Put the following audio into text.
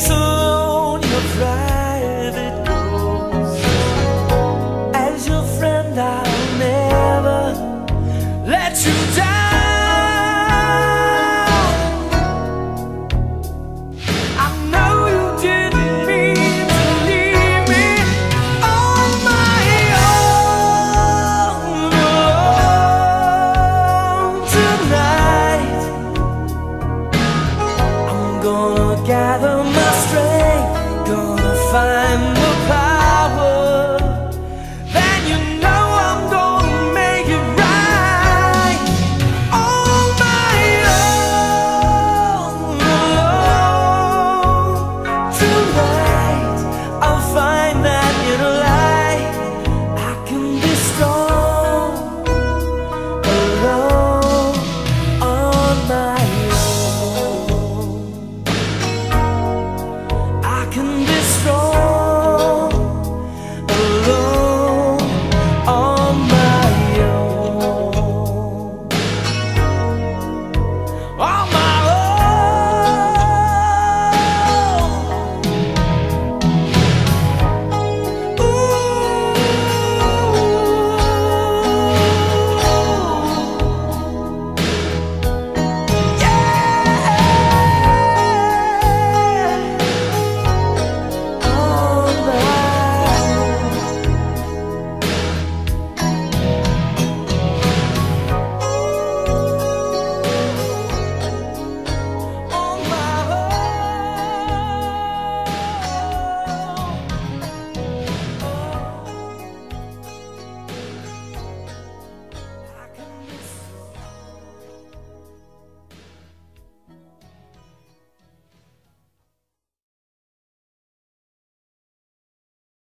So.